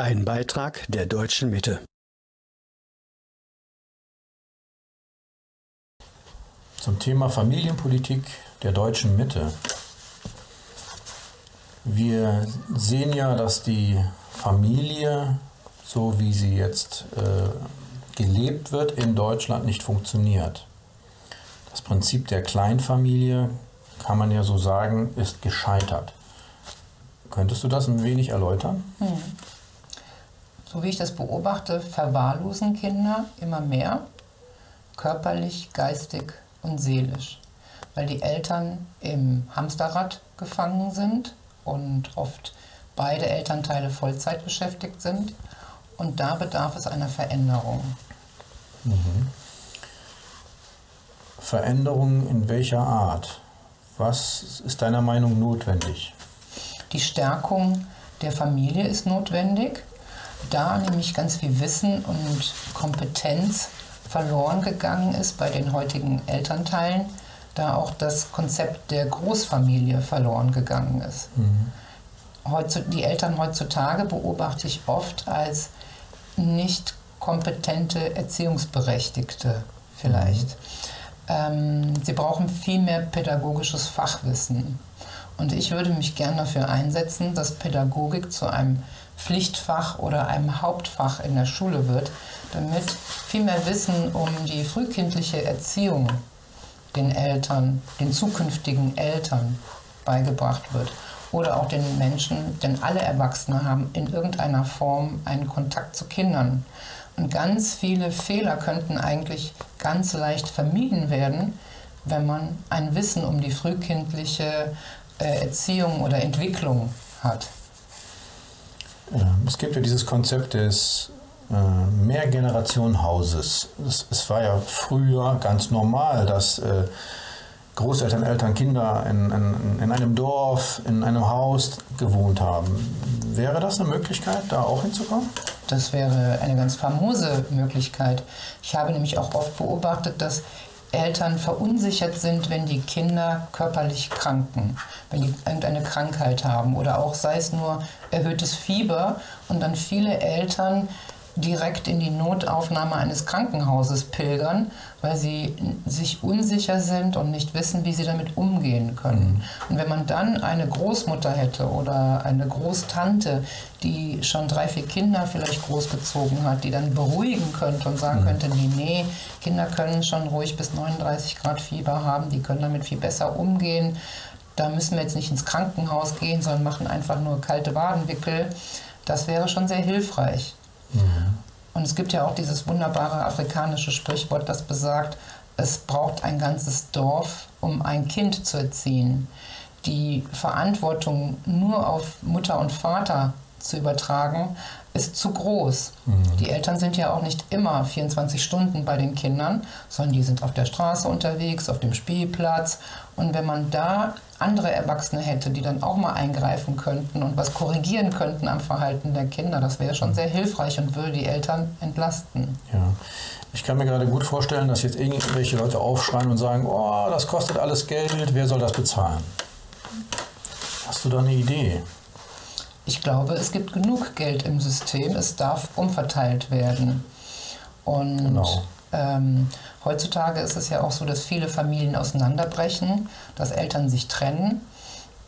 Ein Beitrag der Deutschen Mitte. Zum Thema Familienpolitik der Deutschen Mitte. Wir sehen ja, dass die Familie, so wie sie jetzt äh, gelebt wird, in Deutschland nicht funktioniert. Das Prinzip der Kleinfamilie, kann man ja so sagen, ist gescheitert. Könntest du das ein wenig erläutern? Hm so wie ich das beobachte, verwahrlosen Kinder immer mehr, körperlich, geistig und seelisch, weil die Eltern im Hamsterrad gefangen sind und oft beide Elternteile Vollzeit beschäftigt sind. Und da bedarf es einer Veränderung. Mhm. Veränderung in welcher Art? Was ist deiner Meinung notwendig? Die Stärkung der Familie ist notwendig da nämlich ganz viel Wissen und Kompetenz verloren gegangen ist bei den heutigen Elternteilen, da auch das Konzept der Großfamilie verloren gegangen ist. Mhm. Die Eltern heutzutage beobachte ich oft als nicht kompetente Erziehungsberechtigte vielleicht. Mhm. Ähm, sie brauchen viel mehr pädagogisches Fachwissen. Und ich würde mich gern dafür einsetzen, dass Pädagogik zu einem Pflichtfach oder einem Hauptfach in der Schule wird, damit viel mehr Wissen um die frühkindliche Erziehung den Eltern, den zukünftigen Eltern beigebracht wird. Oder auch den Menschen, denn alle Erwachsene haben in irgendeiner Form einen Kontakt zu Kindern. Und ganz viele Fehler könnten eigentlich ganz leicht vermieden werden, wenn man ein Wissen um die frühkindliche äh, Erziehung oder Entwicklung hat. Es gibt ja dieses Konzept des äh, Mehrgenerationenhauses. Es, es, war ja früher ganz normal, dass äh, Großeltern, Eltern, Kinder in, in, in, einem Dorf, in einem Haus gewohnt haben. Wäre das eine Möglichkeit, da auch hinzukommen? Das wäre eine ganz famose Möglichkeit. Ich habe nämlich auch oft beobachtet, dass Eltern verunsichert sind, wenn die Kinder körperlich kranken, wenn die irgendeine Krankheit haben oder auch sei es nur erhöhtes Fieber und dann viele Eltern direkt in die Notaufnahme eines Krankenhauses pilgern, weil sie sich unsicher sind und nicht wissen, wie sie damit umgehen können. Mhm. Und wenn man dann eine Großmutter hätte oder eine Großtante, die schon drei, vier Kinder vielleicht großgezogen hat, die dann beruhigen könnte und sagen mhm. könnte, nee, nee, Kinder können schon ruhig bis 39 Grad Fieber haben, die können damit viel besser umgehen. Da müssen wir jetzt nicht ins Krankenhaus gehen, sondern machen einfach nur kalte Wadenwickel. Das wäre schon sehr hilfreich. Und es gibt ja auch dieses wunderbare afrikanische Sprichwort, das besagt, es braucht ein ganzes Dorf, um ein Kind zu erziehen. Die Verantwortung nur auf Mutter und Vater zu übertragen, ist zu groß. Mhm. Die Eltern sind ja auch nicht immer 24 Stunden bei den Kindern, sondern die sind auf der Straße unterwegs, auf dem Spielplatz. Und wenn man da andere Erwachsene hätte, die dann auch mal eingreifen könnten und was korrigieren könnten am Verhalten der Kinder, das wäre schon sehr hilfreich und würde die Eltern entlasten. Ja. Ich kann mir gerade gut vorstellen, dass jetzt irgendwelche Leute aufschreien und sagen, oh, das kostet alles Geld, wer soll das bezahlen? Hast du da eine Idee? Ich glaube, es gibt genug Geld im System, es darf umverteilt werden. Und genau. ähm, heutzutage ist es ja auch so, dass viele Familien auseinanderbrechen, dass Eltern sich trennen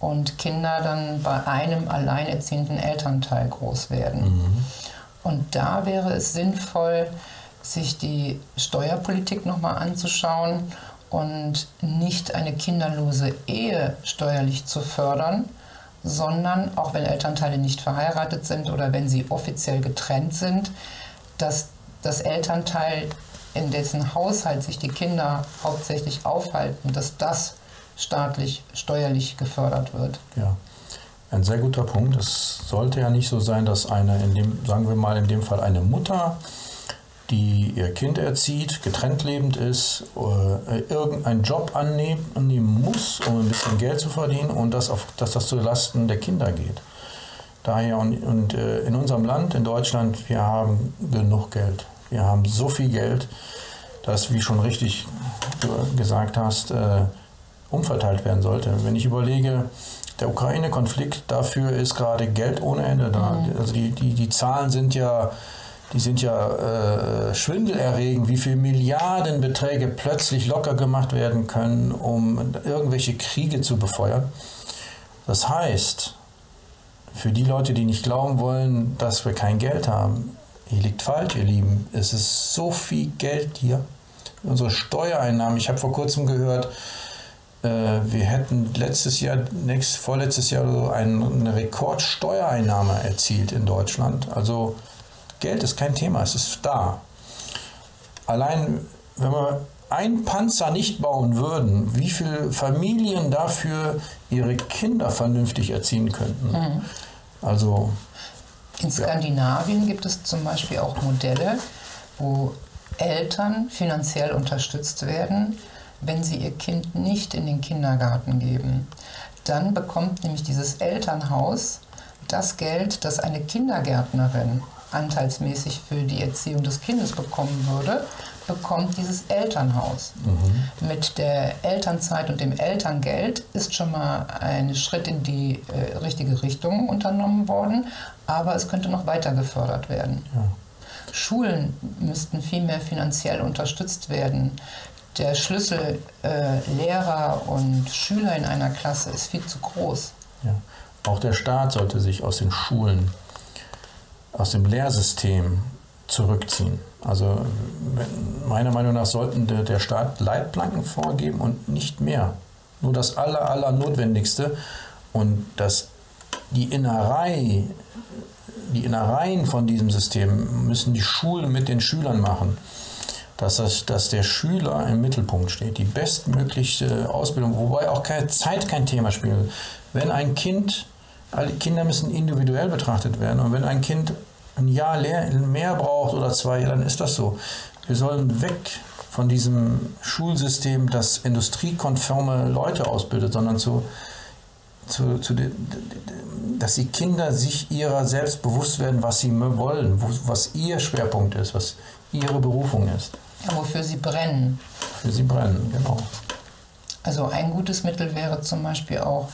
und Kinder dann bei einem alleinerziehenden Elternteil groß werden. Mhm. Und da wäre es sinnvoll, sich die Steuerpolitik nochmal anzuschauen und nicht eine kinderlose Ehe steuerlich zu fördern, sondern auch wenn Elternteile nicht verheiratet sind oder wenn sie offiziell getrennt sind, dass das Elternteil, in dessen Haushalt sich die Kinder hauptsächlich aufhalten, dass das staatlich, steuerlich gefördert wird. Ja. Ein sehr guter Punkt. Es sollte ja nicht so sein, dass eine, in dem, sagen wir mal, in dem Fall eine Mutter die ihr Kind erzieht, getrennt lebend ist, äh, irgendeinen Job annehmen, annehmen muss, um ein bisschen Geld zu verdienen und dass, auf, dass das zu Lasten der Kinder geht. Daher und, und äh, in unserem Land, in Deutschland, wir haben genug Geld. Wir haben so viel Geld, dass, wie schon richtig gesagt hast, äh, umverteilt werden sollte. Wenn ich überlege, der Ukraine-Konflikt, dafür ist gerade Geld ohne Ende da. Mhm. Also die, die, die Zahlen sind ja, die sind ja äh, schwindelerregend, wie viele Milliardenbeträge plötzlich locker gemacht werden können, um irgendwelche Kriege zu befeuern. Das heißt, für die Leute, die nicht glauben wollen, dass wir kein Geld haben, hier liegt falsch, ihr Lieben. Es ist so viel Geld hier. Unsere Steuereinnahmen, ich habe vor kurzem gehört, äh, wir hätten letztes Jahr, nächstes, vorletztes Jahr so eine Rekordsteuereinnahme erzielt in Deutschland. Also Geld ist kein Thema, es ist da. Allein, wenn wir einen Panzer nicht bauen würden, wie viele Familien dafür ihre Kinder vernünftig erziehen könnten. Mhm. Also in Skandinavien gibt es zum Beispiel auch Modelle, wo Eltern finanziell unterstützt werden, wenn sie ihr Kind nicht in den Kindergarten geben. Dann bekommt nämlich dieses Elternhaus das Geld, das eine Kindergärtnerin anteilsmäßig für die Erziehung des Kindes bekommen würde, bekommt dieses Elternhaus. Mhm. Mit der Elternzeit und dem Elterngeld ist schon mal ein Schritt in die äh, richtige Richtung unternommen worden, aber es könnte noch weiter gefördert werden. Ja. Schulen müssten viel mehr finanziell unterstützt werden. Der Schlüssel äh, Lehrer und Schüler in einer Klasse ist viel zu groß. Ja. Auch der Staat sollte sich aus den Schulen, aus dem Lehrsystem zurückziehen. Also meiner Meinung nach sollten der, Staat Leitplanken vorgeben und nicht mehr. Nur das aller, aller Notwendigste und das, die Innerei, die Innereien von diesem System müssen die Schulen mit den Schülern machen. Dass, das, dass der Schüler im Mittelpunkt steht, die bestmögliche Ausbildung, wobei auch keine Zeit kein Thema spielt. Wenn ein Kind, alle Kinder müssen individuell betrachtet werden und wenn ein Kind ein Jahr mehr braucht oder zwei, dann ist das so. Wir sollen weg von diesem Schulsystem, das industriekonforme Leute ausbildet, sondern zu, zu, zu dass die Kinder sich ihrer selbst bewusst werden, was sie wollen, was ihr Schwerpunkt ist, was ihre Berufung ist. Ja, wofür sie brennen. Für sie brennen, genau. Also ein gutes Mittel wäre zum Beispiel auch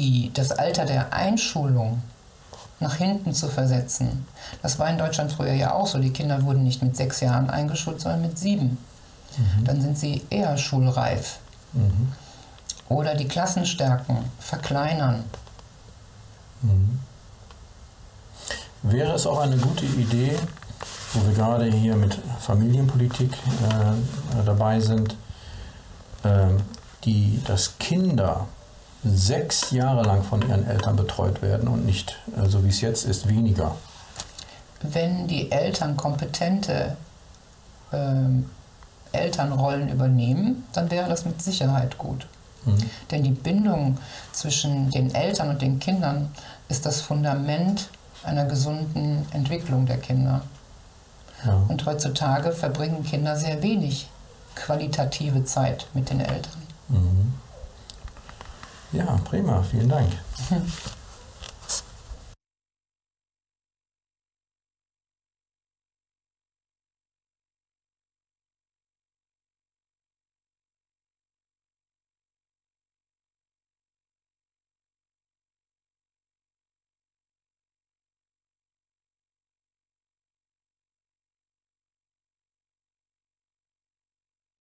die, das Alter der Einschulung nach hinten zu versetzen. Das war in Deutschland früher ja auch so. Die Kinder wurden nicht mit sechs Jahren eingeschult, sondern mit sieben. Mhm. Dann sind sie eher schulreif. Mhm. Oder die Klassenstärken verkleinern. Mhm. Wäre es auch eine gute Idee, wo wir gerade hier mit Familienpolitik äh, dabei sind, äh, die, dass Kinder sechs Jahre lang von ihren Eltern betreut werden und nicht, so wie es jetzt ist, weniger. Wenn die Eltern kompetente äh, Elternrollen übernehmen, dann wäre das mit Sicherheit gut. Mhm. Denn die Bindung zwischen den Eltern und den Kindern ist das Fundament einer gesunden Entwicklung der Kinder. Ja. Und heutzutage verbringen Kinder sehr wenig qualitative Zeit mit den Eltern. Ja, prima, vielen Dank.